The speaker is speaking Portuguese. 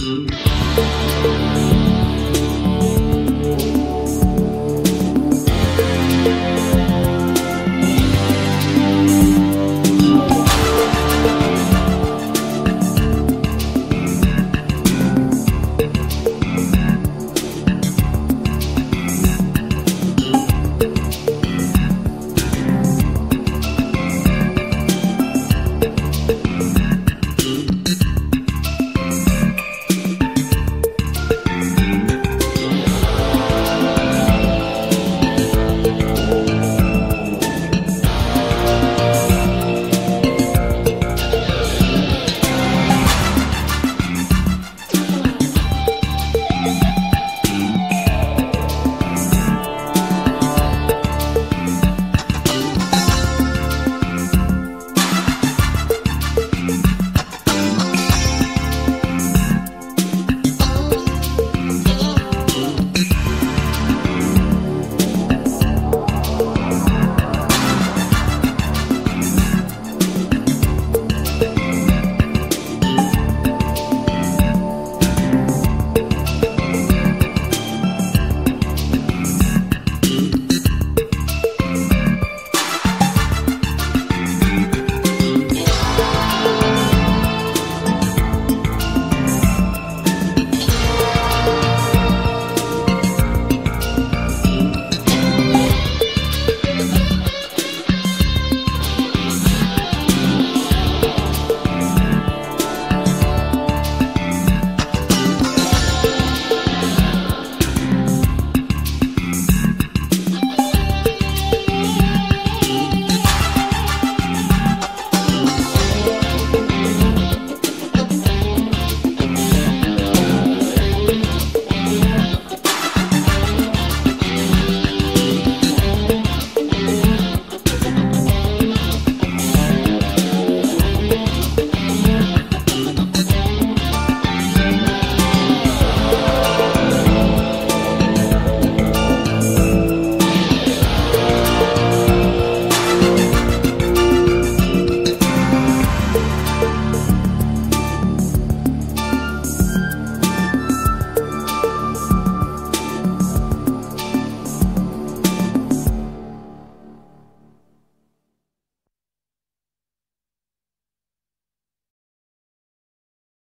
Música